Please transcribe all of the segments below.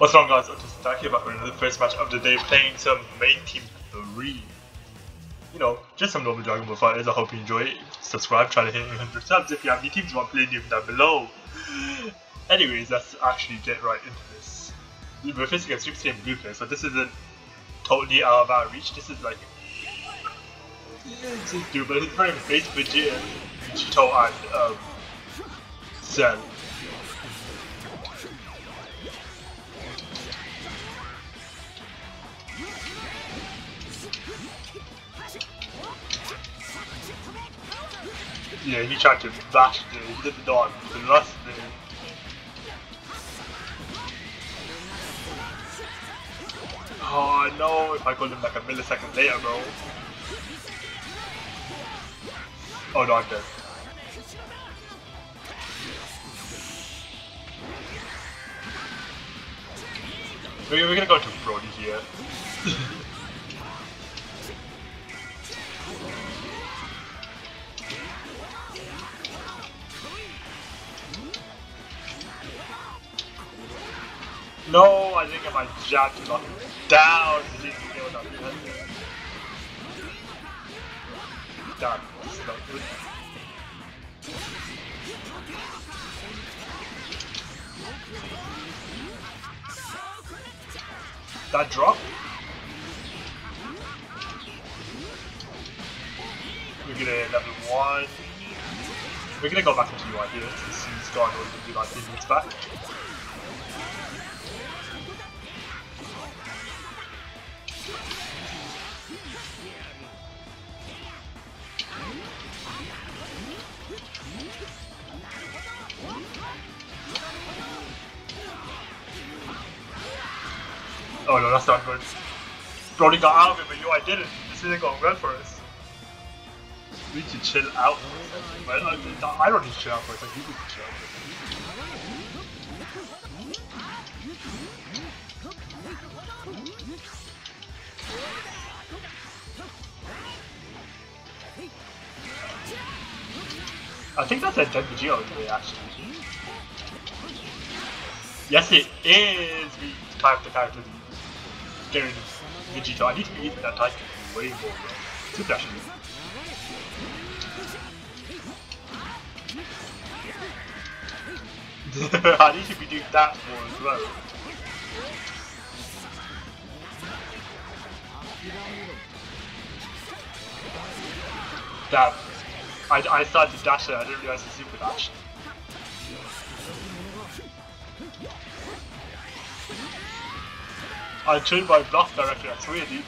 What's wrong guys, just back here back for another first match of the day playing some main team 3. You know, just some normal Dragon Ball FighterZ, I hope you enjoy it. Subscribe, try to hit 100 subs if you have any teams you want playing them down below. Anyways, let's actually get right into this. We're facing a Super Saiyan Blue so this isn't totally out of our reach, this is like... It's doable, but he's very base Vegeta, Vegito and um, Cell. Yeah, he tried to bash the, he didn't know the last the Oh no, if I called him like a millisecond later, bro. Oh no, I'm dead. We're gonna go to Broly here. didn't get what I'm doing. Damn, this is not good. That drop? We're gonna level 1. We're gonna go back into UI here since we're gonna do like 10 minutes back. Oh no, that's not good. Broly got out of it, but UI didn't. This isn't going well for us. We need to chill out. Well, I, I don't need to chill out for a second. You need to chill out for a. I think that's a dead Vegeta today, actually. Yes, it is. We type the character getting Vegeta. I need to be eating that type way more, actually. I need to be doing that more as well. Damn. I, I started to dash it, I didn't realize the super dash. I changed my block direction, that's weird, dude.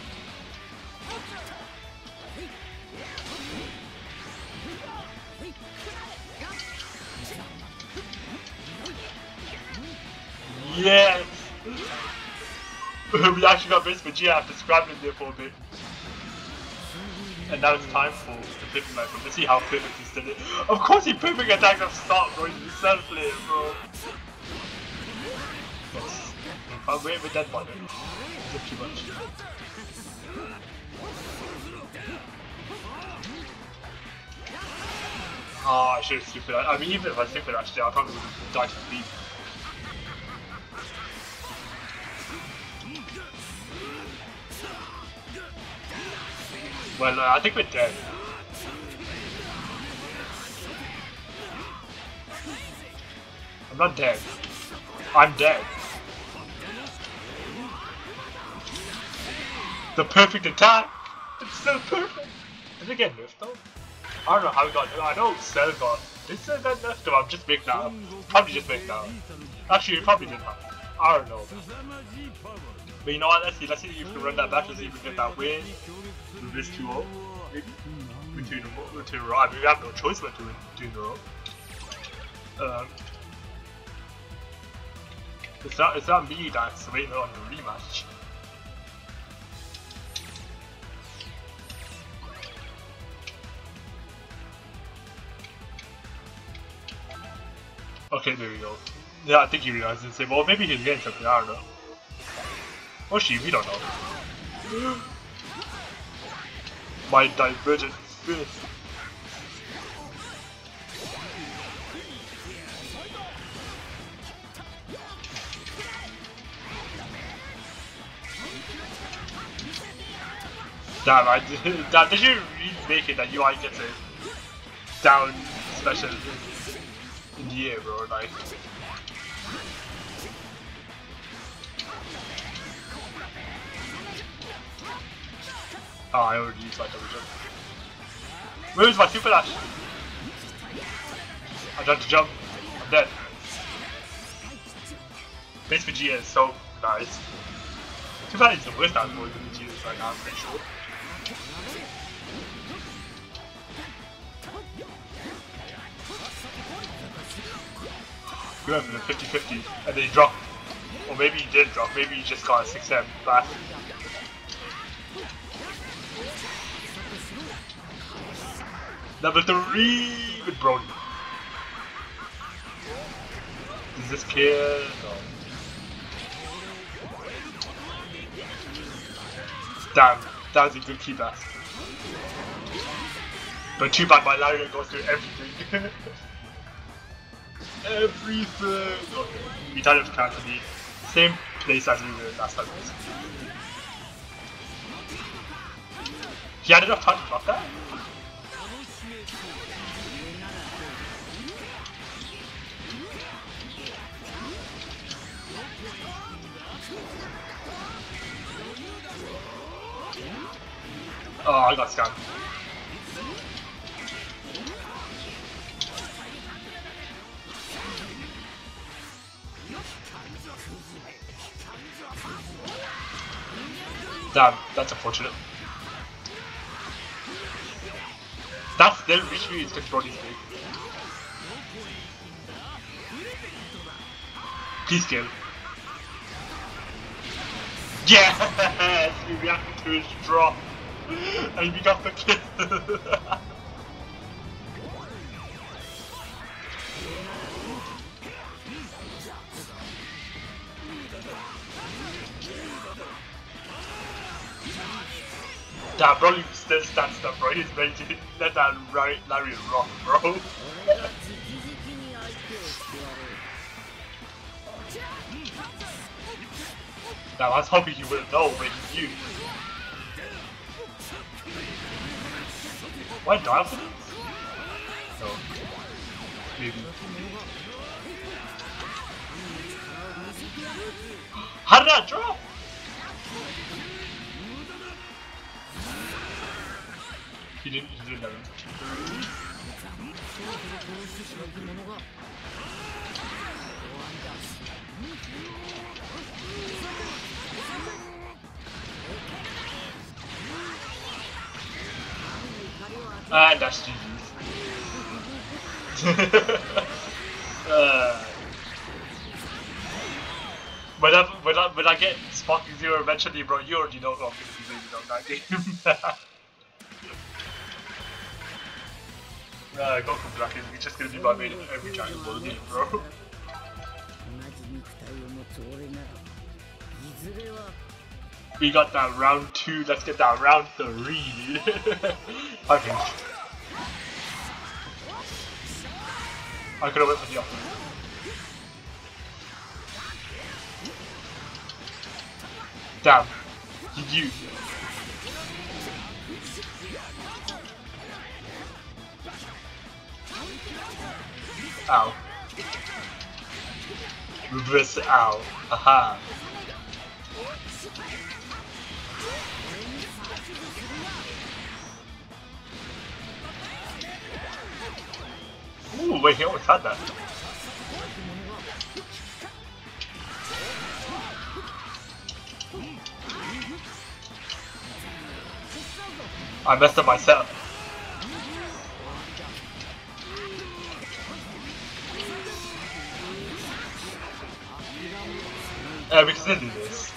Yes! we actually got Vince Vegeta after scrambling there for a bit. And now it's time for the Pippin Method. Let's see how perfect he's done it. Of course he perfect attacks at start, bro. He's self-lit, bro. I'm waiting with that one. Too much. Ah, I should have stupid. I mean, even if I stupid actually, I probably would to sleep. Well, uh, I think we're dead. I'm not dead. I'm dead. The perfect attack! It's so perfect! Did it get nerfed though? I don't know how it got I know Cell got. Did Cell get nerfed though? I'm just that up. Probably just that up. Actually, it probably didn't happen. I don't know. But you know what, let's see, let's see if we can run that back, let's see if we get that win. Do this 2 0, maybe? With two in a row. With. I mean, we have no choice but to two in a row. Um, it's not, it's not me that's waiting on the rematch. okay, there we go. Yeah, I think he realized and say, well, maybe he's getting something, I don't know. Or she, we don't know. My divergent fist. Damn, I did, damn, did you really make it that UI gets a down special? Air, bro? Like, oh, I already used my double jump. Where's my super dash? I tried to jump. I'm dead. Base Vegeta is so nice. Too bad it's the worst out of all the Vegetas right now, I'm pretty sure. Having a 50-50 and then he dropped. Or maybe he didn't drop, maybe he just got a 6M back. Number 3 with Broly. Is this? No. Damn, that was a good key pass. But too bad my Lariat goes through everything. everything! Okay, we of counter me. Same place as we were last time. He had enough time to that? Oh, I got scammed. Damn, that's unfortunate. That's still literally is controlling me. Please kill. Yes! We reacted to his drop. and we got the kill. Damn, bro, still stands up, bro. He's ready let that Larry, Larry rock, bro. Now, I was hoping you would know when you. Why dial for this? No. Maybe. How did that drop? He didn't, know. Ah, that's GG's. uh, when, I, when, I, when I get Sparking Zero eventually, bro, you already know who I'm going to be leaving on that game. uh, Goku just to be every Dragon Ball game, bro. We got that round two, let's get that round three. Think. I could have went for the. Damn. You. Ow. Reverse ow. Aha. Ooh, wait, he always had that. I messed up my Yeah, we can still do this.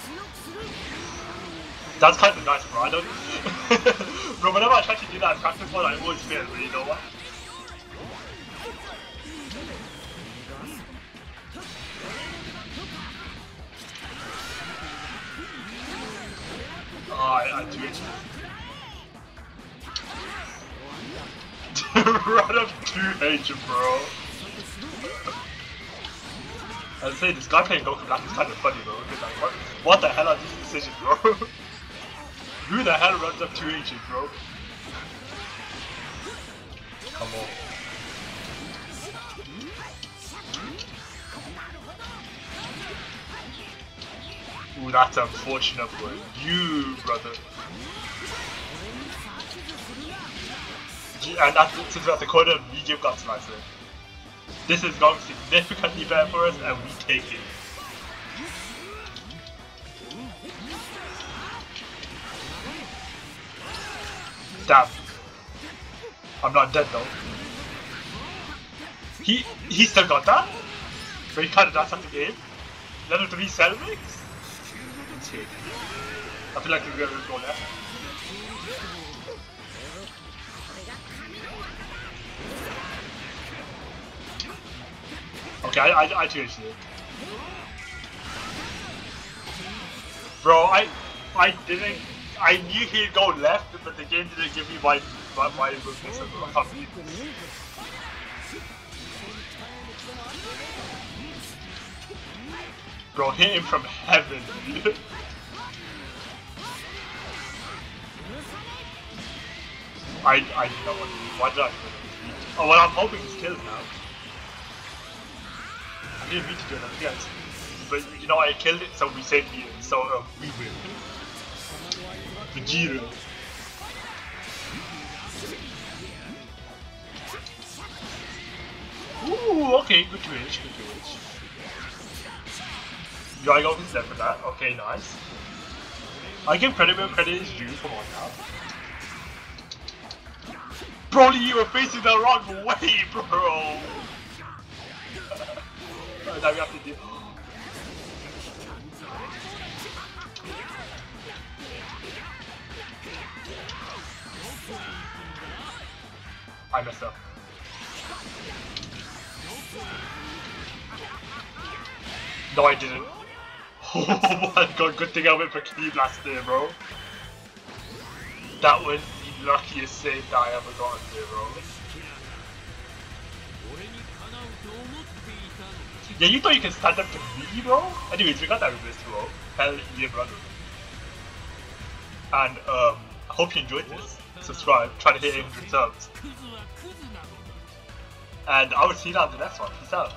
That's kind of nice, bro. I don't. bro, whenever I try to do that in practice mode, I always fail, you know what? Oh, I, I do it. Run up 2H, bro. I say this guy playing Goku Black is kind of funny, bro. Like, what, what the hell are these decisions, bro? Who the hell runs up two H's, bro? Come on. Ooh, that's unfortunate for you, brother. And that's, since we're at the corner, medium got slicer. This is going significantly better for us, and we take it. Damn. I'm not dead though. He he still got that? So he kinda does something game. Level 3 Selvix? I feel like we're gonna go there. Okay, I, I, I changed it. Bro, I, I didn't, I knew he'd go left, but the game didn't give me my, my, my. Bro, hit him from heaven, I, I don't know what, why did I Oh, well, I'm hoping he's killed now. I do it, I guess. But you know, I killed it, so we saved you, so uh, we win. Vegeta. Ooh, okay, good twitch, good twitch. You gotta go step for that. Okay, nice. I give credit where credit is due, come on now. Broly, you were facing the wrong way, bro! Now we have to do... I messed up. No, I didn't. Oh my god, good thing I went for Ki Blast there, bro. That was the luckiest save that I ever got there, bro. Yeah, you thought you could stand up to me, bro? Anyways, we got that reverse bro. Hell yeah, brother. And, um, I hope you enjoyed this. Subscribe, try to hit 800 subs. And I will see you on the next one. Peace out.